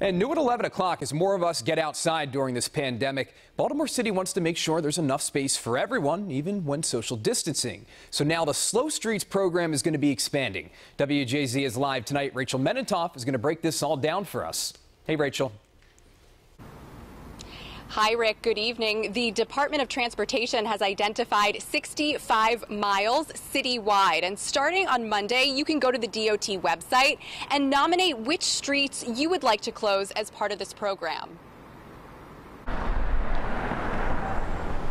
And new at 11 o'clock, as more of us get outside during this pandemic, Baltimore City wants to make sure there's enough space for everyone, even when social distancing. So now the Slow Streets program is going to be expanding. WJZ is live tonight. Rachel Menitoff is going to break this all down for us. Hey, Rachel. Hi, Rick. Good evening. The Department of Transportation has identified 65 miles citywide. And starting on Monday, you can go to the DOT website and nominate which streets you would like to close as part of this program.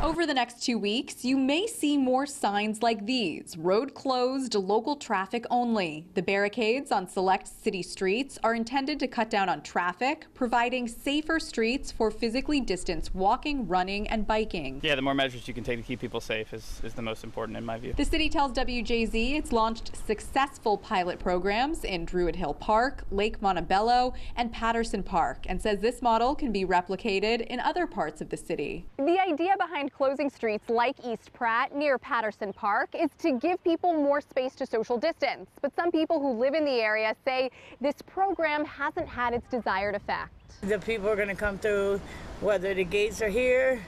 Over the next two weeks, you may see more signs like these road closed, local traffic only. The barricades on select city streets are intended to cut down on traffic, providing safer streets for physically distanced walking, running, and biking. Yeah, the more measures you can take to keep people safe is, is the most important in my view. The city tells WJZ it's launched successful pilot programs in Druid Hill Park, Lake Montebello, and Patterson Park, and says this model can be replicated in other parts of the city. The idea behind closing streets like East Pratt near Patterson Park is to give people more space to social distance. But some people who live in the area say this program hasn't had its desired effect. The people are going to come through whether the gates are here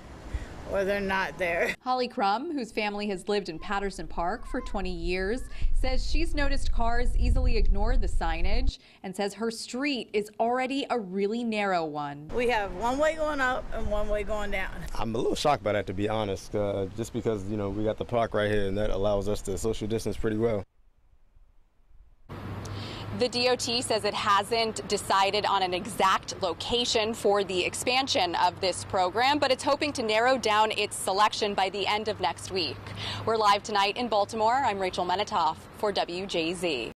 or they're not there. Holly Crum, whose family has lived in Patterson Park for 20 years, says she's noticed cars easily ignore the signage and says her street is already a really narrow one. We have one way going up and one way going down. I'm a little shocked by that, to be honest, uh, just because, you know, we got the park right here and that allows us to social distance pretty well. The DOT says it hasn't decided on an exact location for the expansion of this program, but it's hoping to narrow down its selection by the end of next week. We're live tonight in Baltimore. I'm Rachel Menitoff for WJZ.